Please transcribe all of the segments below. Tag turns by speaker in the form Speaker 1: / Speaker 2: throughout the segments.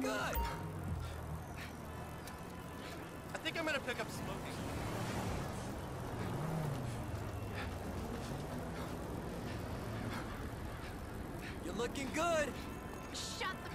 Speaker 1: good. I think I'm gonna pick up smoking. You're looking good.
Speaker 2: Shut the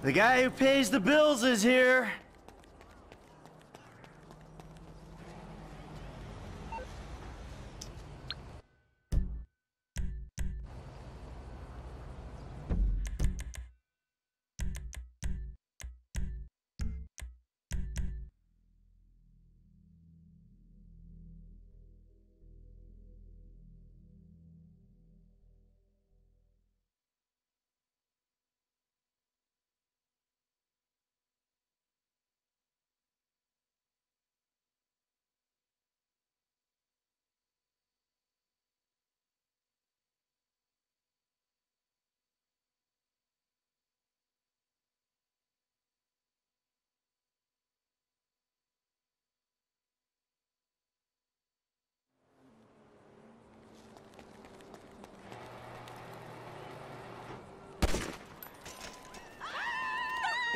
Speaker 3: The guy who pays the bills is here.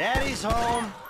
Speaker 3: Daddy's home.